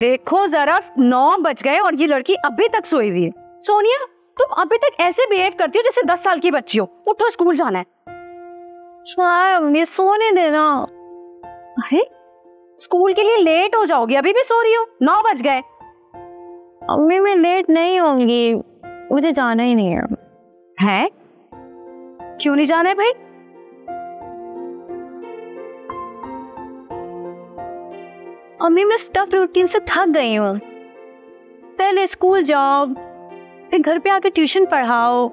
देखो जरा नौ बज गए और ये लड़की अभी तक सोई हुई है। सोनिया तुम अभी तक ऐसे बिहेव करती हो जैसे दस साल की बच्ची हो। उठो स्कूल जाना है। ये सोने देना। अरे स्कूल के लिए लेट हो जाओगी। अभी भी सो रही हो। नौ बज गए। अम्मी मैं लेट नहीं होंगी। मुझे जाना ही नहीं है। है? क्यों नहीं जाना है भाई? अम्मी मैं स्टफ़ रूटीन से थक गई हूँ। पहले स्कूल जाओ फिर घर पे आके ट्यूशन पढ़ाओ।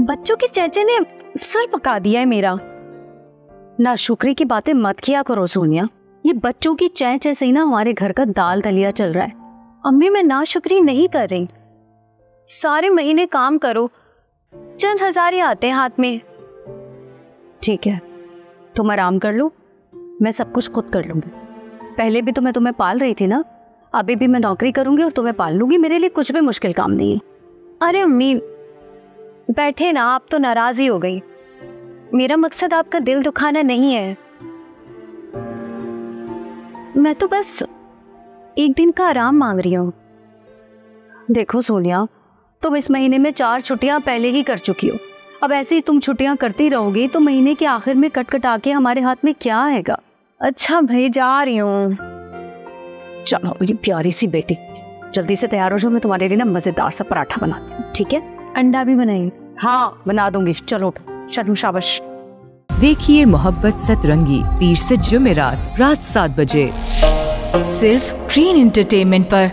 बच्चों के चेचे ने सर पका दिया है मेरा। ना शुक्री की बातें मत किया करो सोनिया। ये बच्चों की चै चै से ही ना हमारे घर का दाल दलिया चल रहा है। अम्मी मैं ना शुक्री नहीं कर रही। सारे महीने काम करो। चंद हज़ार ही आते हैं हाथ में। ठीक है तुम आराम कर लो। मैं सब कुछ खुद कर लूँगी। पहले भी तो मैं तुम्हें पाल रही थी ना? अभी भी मैं नौकरी करूँगी और तुम्हें पाल लूँगी मेरे लिए कुछ भी मुश्किल काम नहीं है। अरे अम्मी बैठे ना आप तो नाराज़ ही हो गई। मेरा मकसद आपका दिल दुखाना नहीं है। मैं तो बस एक दिन का आराम मांग रही हूँ। देखो सोनिया तुम इस महीने में चार छुट्टियाँ पहले ही कर चुकी हो। अब ऐसे ही तुम छुट्टियाँ करती रहोगी तो महीने के आखिर में कट कटा के हमारे हाथ में क्या आएगा? अच्छा भाई, जा रही हूँ। चलो, मेरी प्यारी सी बेटी, जल्दी से तैयार हो जाओ, मैं तुम्हारे लिए ना मज़ेदार सा पराठा बनाती हूँ, ठीक है? अंडा भी बनाई हाँ बना दूँगी। चलो चलो शाबाश। देखिए मोहब्बत सतरंगी, पीर से जुमेरात रात सात बजे। सिर्फ़ ग्रीन एंटरटेनमेंट पर।